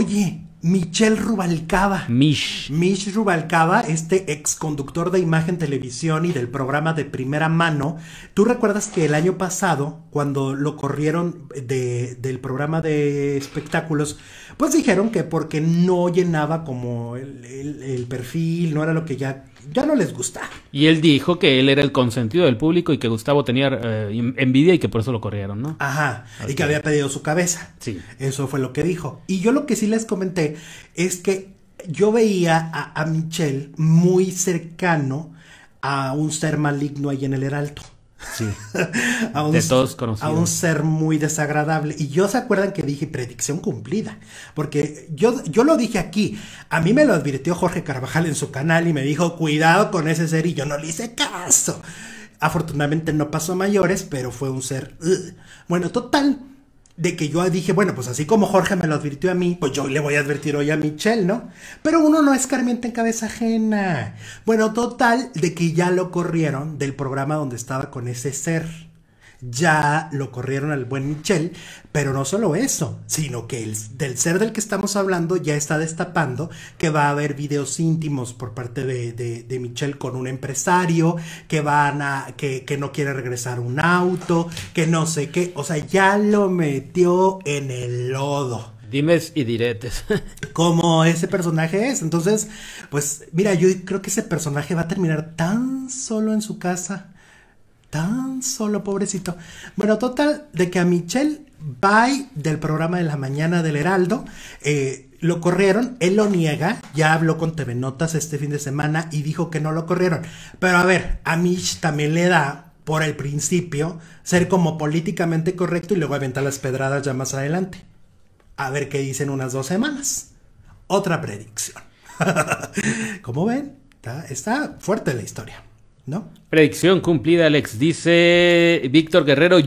Oye, Michelle Rubalcaba. Mish. Mish Rubalcaba, este ex conductor de imagen televisión y del programa de primera mano. ¿Tú recuerdas que el año pasado, cuando lo corrieron de, del programa de espectáculos, pues dijeron que porque no llenaba como el, el- el perfil, no era lo que ya, ya no les gustaba. Y él dijo que él era el consentido del público y que Gustavo tenía eh, envidia y que por eso lo corrieron, ¿no? Ajá, y que había pedido su cabeza. Sí. Eso fue lo que dijo. Y yo lo que sí les comenté es que yo veía a, a Michelle muy cercano a un ser maligno ahí en el Heraldo. Sí. A un, De todos conocido. A un ser muy desagradable. Y yo se acuerdan que dije predicción cumplida. Porque yo, yo lo dije aquí. A mí me lo advirtió Jorge Carvajal en su canal y me dijo, cuidado con ese ser. Y yo no le hice caso. Afortunadamente no pasó a mayores, pero fue un ser. ugh. Bueno, total. De que yo dije, bueno, pues así como Jorge me lo advirtió a mí, pues yo le voy a advertir hoy a Michelle, ¿no? Pero uno no escarmienta en cabeza ajena. Bueno, total, de que ya lo corrieron del programa donde estaba con ese ser ya lo corrieron al buen Michel, pero no solo eso, sino que el, del ser del que estamos hablando ya está destapando que va a haber videos íntimos por parte de, de, de Michel con un empresario, que van a, que, que no quiere regresar un auto, que no sé qué, o sea, ya lo metió en el lodo Dimes y diretes. como ese personaje es. Entonces, pues mira, yo creo que ese personaje va a terminar tan solo en su casa. Tan solo, pobrecito. Bueno, total, de que a Michelle Bye del programa de la mañana del Heraldo, eh, lo corrieron, él lo niega, ya habló con TV Notas este fin de semana y dijo que no lo corrieron. Pero a ver, a Mitch también le da, por el principio, ser como políticamente correcto y luego aventar las pedradas ya más adelante. A ver qué dicen unas dos semanas. Otra predicción. Como ven, está fuerte la historia, ¿no? Predicción cumplida, Alex. Dice Víctor Guerrero.